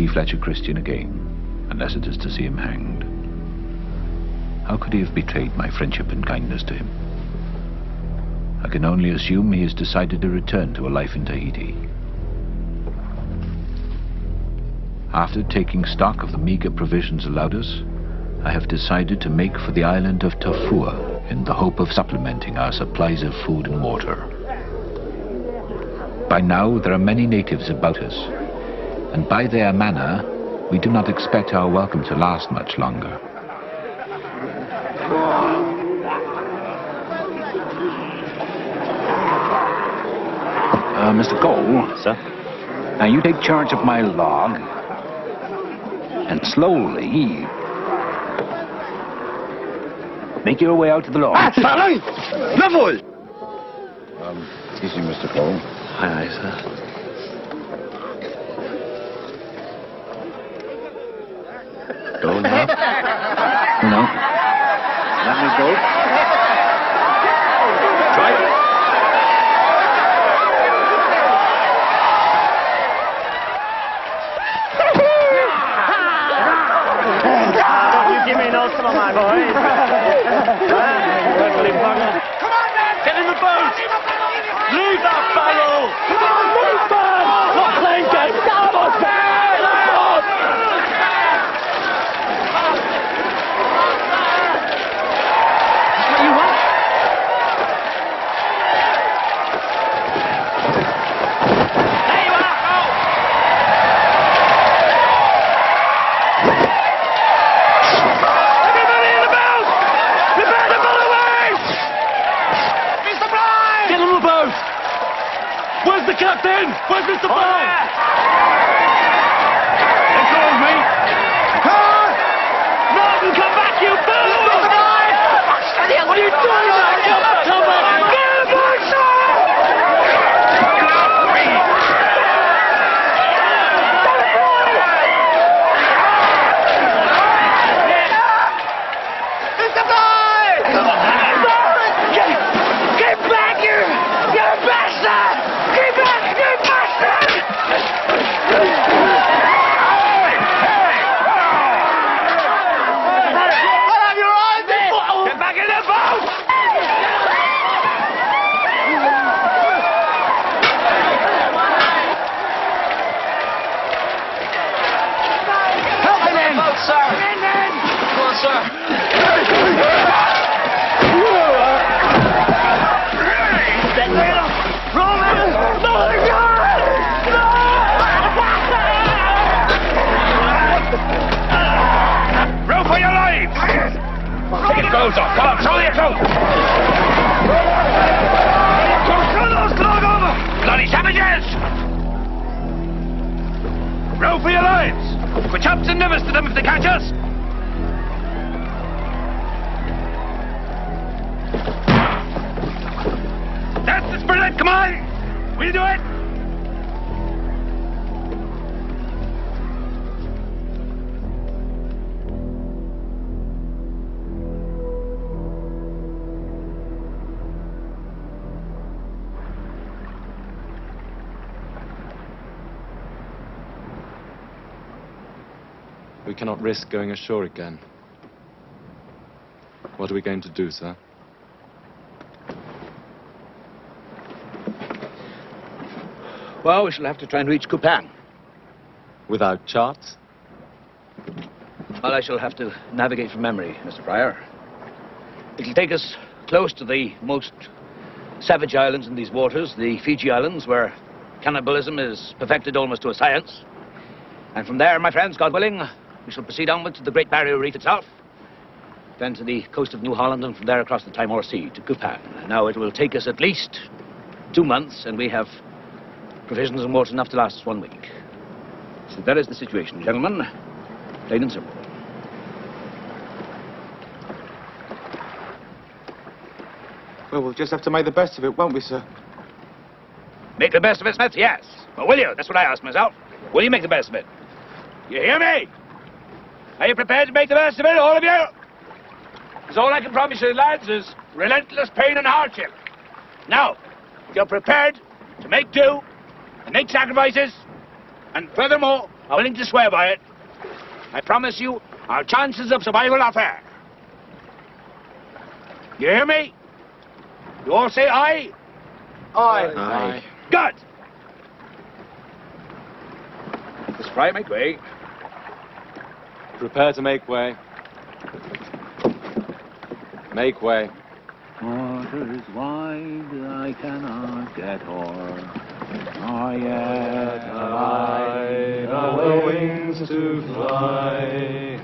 see Fletcher Christian again, unless it is to see him hanged. How could he have betrayed my friendship and kindness to him? I can only assume he has decided to return to a life in Tahiti. After taking stock of the meager provisions allowed us, I have decided to make for the island of Tofua in the hope of supplementing our supplies of food and water. By now, there are many natives about us, and by their manner, we do not expect our welcome to last much longer. Uh, Mr. Cole. Sir? Now you take charge of my log, and slowly make your way out to the lodge. Level! Um, easy, Mr. Cole. Aye, aye, sir. Go now. No. Let me go. Try it. Don't you give me no trouble, my boys. Perfectly buggered. Come on, men! Get in the boat! Leave that barrel! Come on, move, man! Not playing games! Come on, man! Come on! What you want? There you are! Go! Everybody in the boat! Prepare to pull away! Mr. Bligh! Get on the boat! Where's the captain? Where's Mr. Bligh? Let go of me! Martin, come back, you fool! What are you doing, man? Come back! Come back! Get back, sir! Mr. Bligh! Get, get back here! You bastard! Get back, you bastard! What have your eyes in? Get back in the boat! Help him in! Boat, sir! Come in, men! Come on, sir. Your clothes off. Come on, show your clothes. Throw those! Bloody savages! Row for your lives! We're chops and nivers to them if they catch us! That's the spirit! Come on! We'll do it! We cannot risk going ashore again. What are we going to do, sir? Well, we shall have to try and reach Kupang. Without charts? Well, I shall have to navigate from memory, Mr. Fryer. It'll take us close to the most savage islands in these waters, the Fiji Islands, where cannibalism is perfected almost to a science. And from there, my friends, God willing, we shall proceed onward to the Great Barrier Reef itself, then to the coast of New Holland, and from there across the Timor Sea to Kupang. Now, it will take us at least two months, and we have provisions and water enough to last us one week. So that is the situation, gentlemen. Plain and simple. Well, we'll just have to make the best of it, won't we, sir? Make the best of it, Smith? Yes. Well, will you? That's what I asked myself. Will you make the best of it? You hear me? Are you prepared to make the best of it, all of you? Because all I can promise you, lads, is relentless pain and hardship. Now, if you're prepared to make do and make sacrifices, and furthermore, are willing to swear by it, I promise you our chances of survival are fair. You hear me? You all say aye? Aye. Aye. Good! Miss Fry, make way. Prepare to make way. Make way. Waters wide, I cannot get o'er. Nor yet the wings to fly.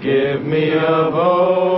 Give me a boat